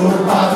Senhor, Pai.